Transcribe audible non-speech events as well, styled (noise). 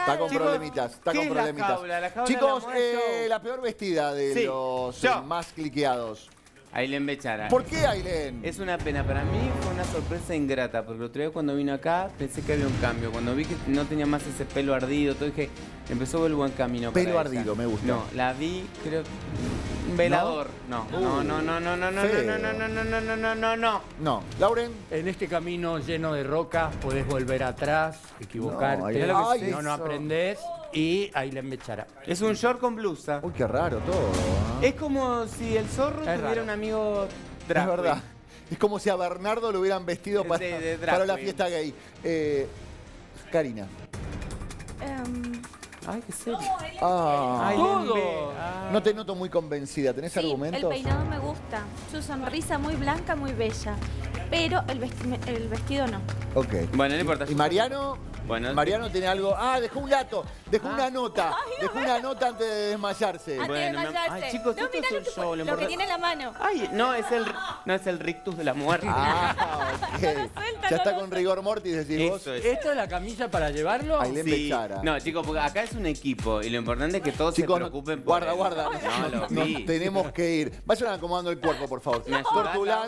Está con Chicos, problemitas, está ¿qué con es la problemitas. jaula? La jaula Chicos, la eh, la peor vestida de Sí, los yo. eh, más cliqueados. Ailén Bechara. ¿Por qué, Ailén? Es una pena, para mí fue una sorpresa ingrata, porque el otro día cuando vino acá pensé que había un cambio. Cuando vi que no tenía más ese pelo ardido, todo dije, empezó el buen camino. para Pelo ella. ardido, me gusta. No, la vi, creo, un velador. No, no, no, no, no, no, no, no, feo. no, no, no, no, no, no, no, no. No. Lauren. En este camino lleno de rocas podés volver atrás, equivocarte, No, no, es no, no eso. aprendés y ahí le echará. Es un short con blusa. Uy, qué raro todo. ¿eh? Es como si el zorro Es tuviera raro. un amigo Es drag queen. verdad. Es como si a Bernardo lo hubieran vestido De- para, de drag para la queen. fiesta gay. Eh, Karina. Em, Ay, qué serio. Ah, Ay, Todo. Ah. no te noto muy convencida. ¿Tenés sí, el argumentos? peinado me gusta. Su sonrisa muy blanca, muy bella. Pero el, vesti- el vestido no. Ok. Bueno, no importa. ¿Y Mariano? Bueno, Mariano tiene algo. Ah, dejó un dato. Dejó Ah. una nota. dejó una nota antes de desmayarse. Antes de Bueno, am- desmayarse. ay, chicos, no, esto es lo un show, lo lo que tiene en la mano. Ay, no, es el, (laughs) no es el rictus de la muerte. Ah, (laughs) ok. suelta, Ya está con rigor mortis, decís vos. Eso es. ¿Esto es la camisa para llevarlo? Ailén Sí. No, chicos, porque acá es un equipo y lo importante es que todos Chicos, se preocupen por guarda, él. guarda. No, lo Nos vi. tenemos que ir. Vayan acomodando el cuerpo, por favor. ¿Me ayudás, Cortulán,